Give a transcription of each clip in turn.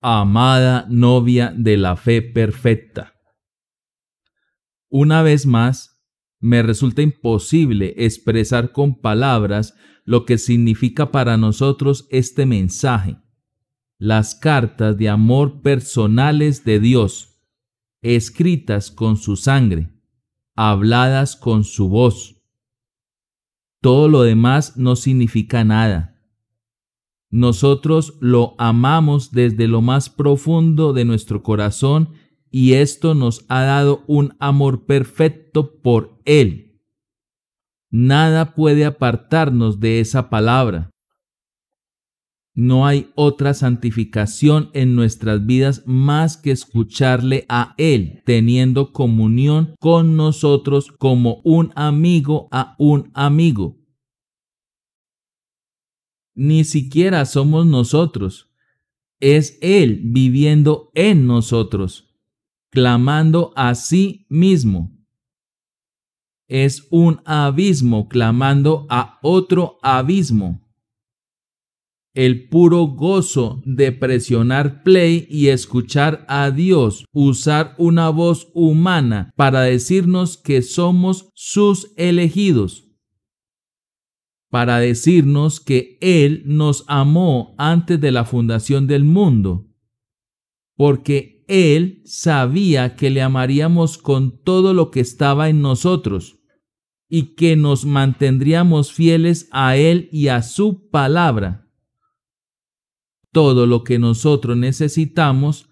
amada novia de la fe perfecta. Una vez más, me resulta imposible expresar con palabras lo que significa para nosotros este mensaje. Las cartas de amor personales de Dios, escritas con su sangre, habladas con su voz. Todo lo demás no significa nada. Nosotros lo amamos desde lo más profundo de nuestro corazón y esto nos ha dado un amor perfecto por Él. Nada puede apartarnos de esa palabra. No hay otra santificación en nuestras vidas más que escucharle a Él, teniendo comunión con nosotros como un amigo a un amigo ni siquiera somos nosotros. Es Él viviendo en nosotros, clamando a sí mismo. Es un abismo clamando a otro abismo. El puro gozo de presionar play y escuchar a Dios usar una voz humana para decirnos que somos sus elegidos para decirnos que Él nos amó antes de la fundación del mundo, porque Él sabía que le amaríamos con todo lo que estaba en nosotros y que nos mantendríamos fieles a Él y a su palabra. Todo lo que nosotros necesitamos,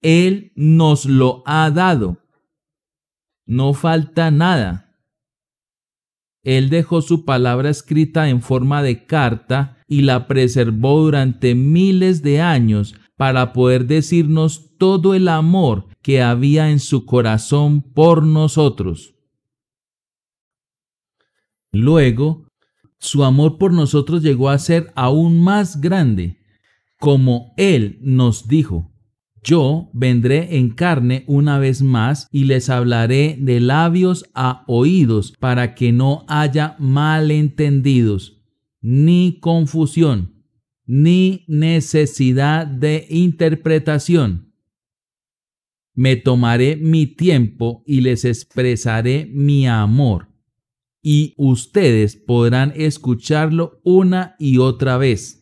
Él nos lo ha dado. No falta nada. Él dejó su palabra escrita en forma de carta y la preservó durante miles de años para poder decirnos todo el amor que había en su corazón por nosotros. Luego, su amor por nosotros llegó a ser aún más grande, como Él nos dijo. Yo vendré en carne una vez más y les hablaré de labios a oídos para que no haya malentendidos, ni confusión, ni necesidad de interpretación. Me tomaré mi tiempo y les expresaré mi amor, y ustedes podrán escucharlo una y otra vez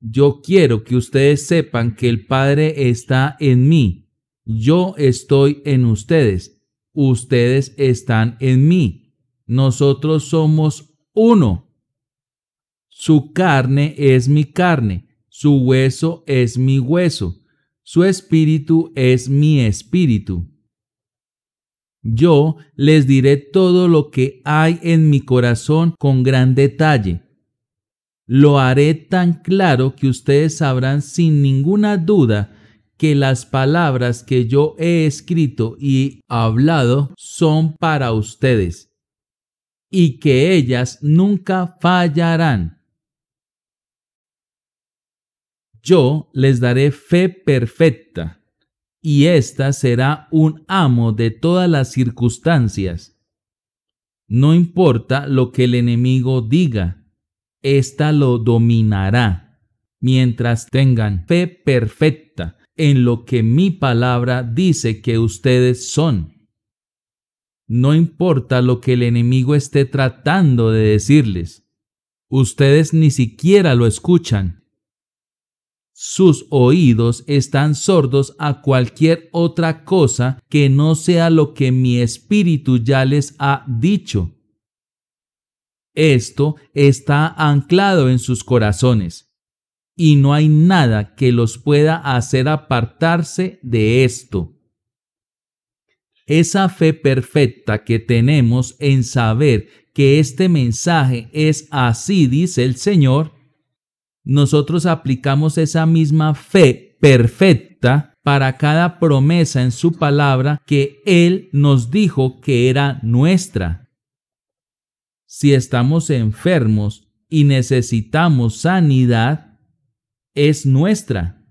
yo quiero que ustedes sepan que el Padre está en mí. Yo estoy en ustedes. Ustedes están en mí. Nosotros somos uno. Su carne es mi carne. Su hueso es mi hueso. Su espíritu es mi espíritu. Yo les diré todo lo que hay en mi corazón con gran detalle lo haré tan claro que ustedes sabrán sin ninguna duda que las palabras que yo he escrito y hablado son para ustedes y que ellas nunca fallarán. Yo les daré fe perfecta y ésta será un amo de todas las circunstancias. No importa lo que el enemigo diga, ésta lo dominará, mientras tengan fe perfecta en lo que mi palabra dice que ustedes son. No importa lo que el enemigo esté tratando de decirles, ustedes ni siquiera lo escuchan. Sus oídos están sordos a cualquier otra cosa que no sea lo que mi espíritu ya les ha dicho. Esto está anclado en sus corazones y no hay nada que los pueda hacer apartarse de esto. Esa fe perfecta que tenemos en saber que este mensaje es así, dice el Señor, nosotros aplicamos esa misma fe perfecta para cada promesa en su palabra que Él nos dijo que era nuestra si estamos enfermos y necesitamos sanidad, es nuestra.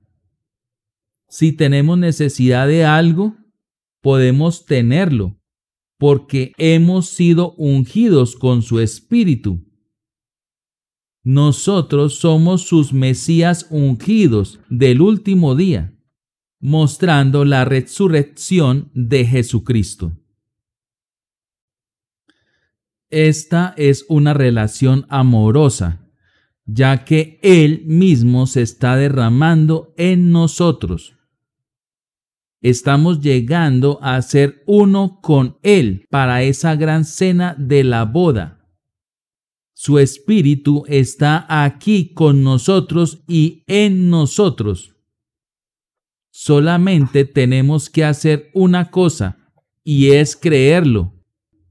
Si tenemos necesidad de algo, podemos tenerlo, porque hemos sido ungidos con su espíritu. Nosotros somos sus Mesías ungidos del último día, mostrando la resurrección de Jesucristo. Esta es una relación amorosa, ya que Él mismo se está derramando en nosotros. Estamos llegando a ser uno con Él para esa gran cena de la boda. Su Espíritu está aquí con nosotros y en nosotros. Solamente tenemos que hacer una cosa, y es creerlo,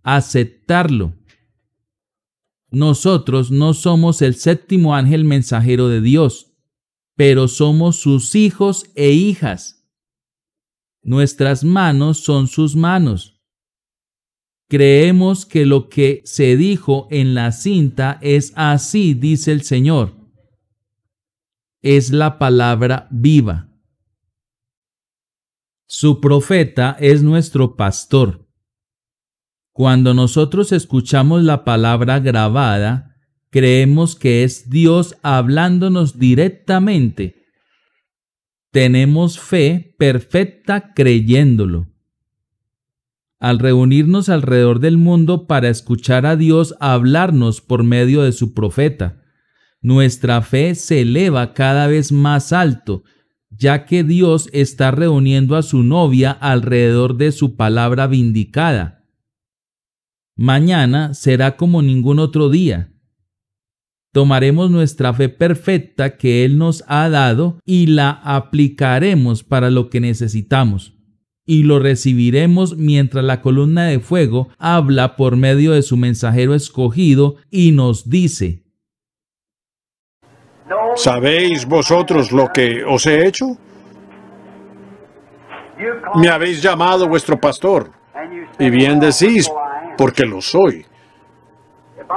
aceptarlo. Nosotros no somos el séptimo ángel mensajero de Dios, pero somos sus hijos e hijas. Nuestras manos son sus manos Creemos que lo que se dijo en la cinta es así, dice el Señor. Es la palabra viva. Su profeta es nuestro pastor. Cuando nosotros escuchamos la palabra grabada, creemos que es Dios hablándonos directamente. Tenemos fe perfecta creyéndolo al reunirnos alrededor del mundo para escuchar a Dios hablarnos por medio de su profeta. Nuestra fe se eleva cada vez más alto, ya que Dios está reuniendo a su novia alrededor de su palabra vindicada. Mañana será como ningún otro día. Tomaremos nuestra fe perfecta que Él nos ha dado y la aplicaremos para lo que necesitamos y lo recibiremos mientras la columna de fuego habla por medio de su mensajero escogido y nos dice, ¿Sabéis vosotros lo que os he hecho? Me habéis llamado vuestro pastor, y bien decís, porque lo soy.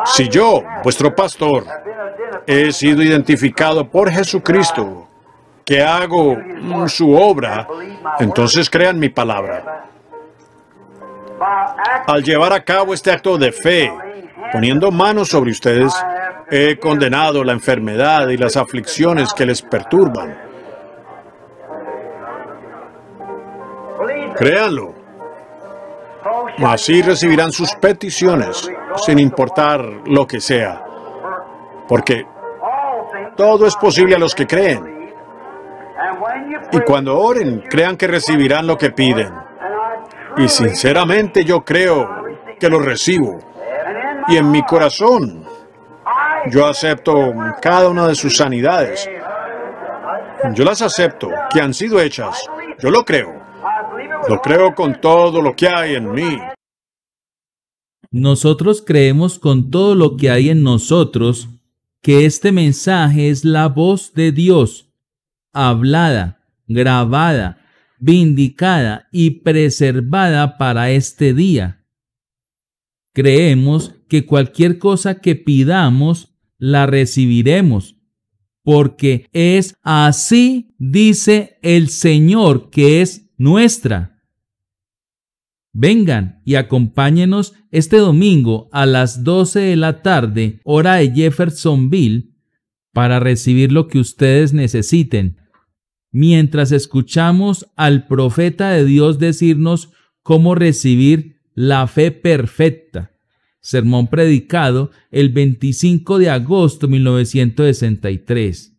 Si yo, vuestro pastor, he sido identificado por Jesucristo que hago su obra, entonces crean mi palabra. Al llevar a cabo este acto de fe, poniendo manos sobre ustedes, he condenado la enfermedad y las aflicciones que les perturban. Créanlo. Así recibirán sus peticiones, sin importar lo que sea. Porque todo es posible a los que creen. Y cuando oren, crean que recibirán lo que piden. Y sinceramente yo creo que lo recibo. Y en mi corazón, yo acepto cada una de sus sanidades. Yo las acepto, que han sido hechas. Yo lo creo. Lo creo con todo lo que hay en mí. Nosotros creemos con todo lo que hay en nosotros que este mensaje es la voz de Dios, hablada, grabada, vindicada y preservada para este día. Creemos que cualquier cosa que pidamos la recibiremos, porque es así, dice el Señor, que es nuestra. Vengan y acompáñenos este domingo a las 12 de la tarde, hora de Jeffersonville, para recibir lo que ustedes necesiten mientras escuchamos al profeta de Dios decirnos cómo recibir la fe perfecta. Sermón predicado el 25 de agosto de 1963.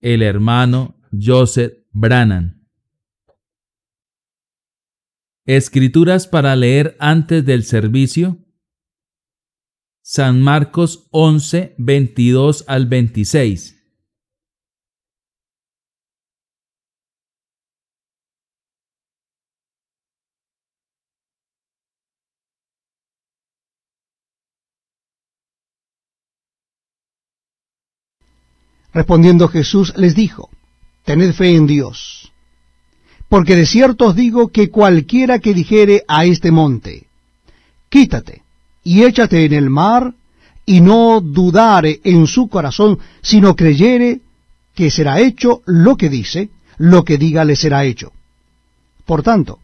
El hermano Joseph Brannan. Escrituras para leer antes del servicio. San Marcos 11, 22 al 26. Respondiendo Jesús les dijo, Tened fe en Dios. Porque de cierto os digo que cualquiera que dijere a este monte, Quítate y échate en el mar, y no dudare en su corazón, sino creyere que será hecho lo que dice, lo que diga le será hecho. Por tanto,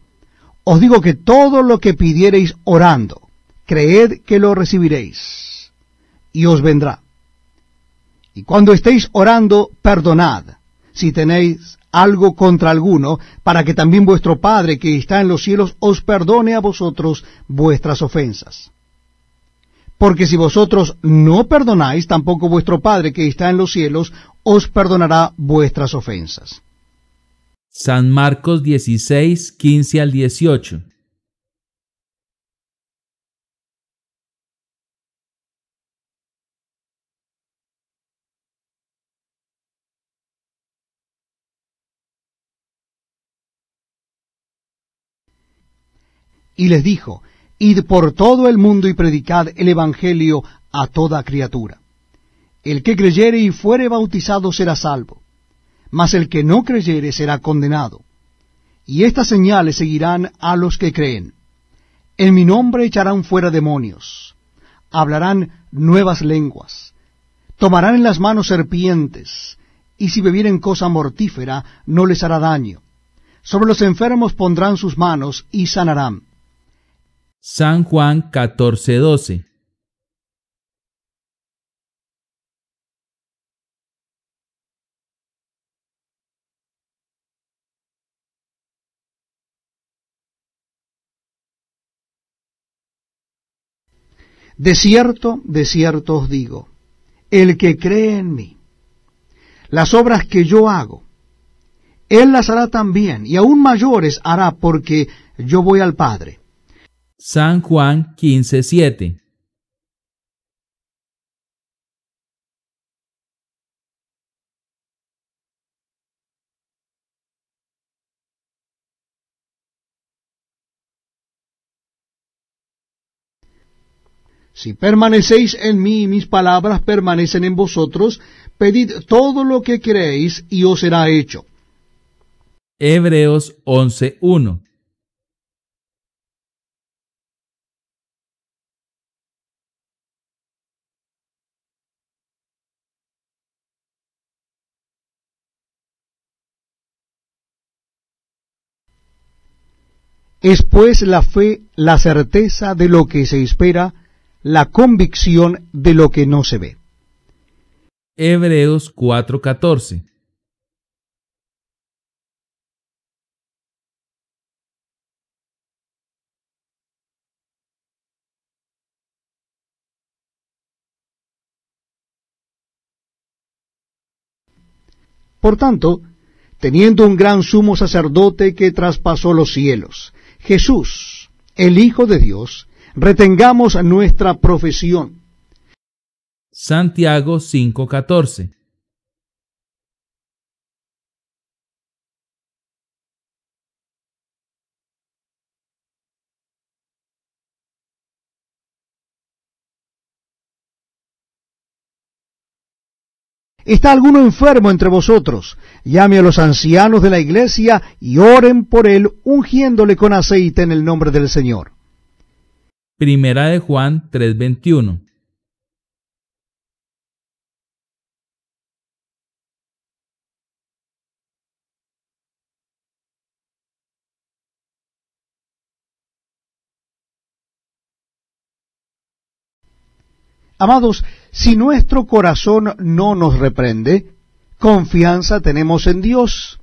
os digo que todo lo que pidiereis orando, creed que lo recibiréis, y os vendrá. Y cuando estéis orando, perdonad, si tenéis algo contra alguno, para que también vuestro Padre que está en los cielos os perdone a vosotros vuestras ofensas. Porque si vosotros no perdonáis, tampoco vuestro Padre que está en los cielos os perdonará vuestras ofensas. San Marcos 16, 15 al 18. Y les dijo, Id por todo el mundo y predicad el Evangelio a toda criatura. El que creyere y fuere bautizado será salvo, mas el que no creyere será condenado. Y estas señales seguirán a los que creen. En mi nombre echarán fuera demonios, hablarán nuevas lenguas, tomarán en las manos serpientes, y si bebieren cosa mortífera no les hará daño. Sobre los enfermos pondrán sus manos y sanarán San Juan 14:12 De cierto, de cierto os digo, el que cree en mí, las obras que yo hago, él las hará también, y aún mayores hará porque yo voy al Padre. San Juan 15:7 Si permanecéis en mí y mis palabras permanecen en vosotros, pedid todo lo que queréis y os será hecho. Hebreos 11:1 Es pues la fe la certeza de lo que se espera, la convicción de lo que no se ve. Hebreos 4:14 Por tanto, teniendo un gran sumo sacerdote que traspasó los cielos, Jesús, el Hijo de Dios, retengamos nuestra profesión. Santiago 5:14 ¿Está alguno enfermo entre vosotros? Llame a los ancianos de la iglesia y oren por él, ungiéndole con aceite en el nombre del Señor. Primera de Juan 3:21 Amados, si nuestro corazón no nos reprende, confianza tenemos en Dios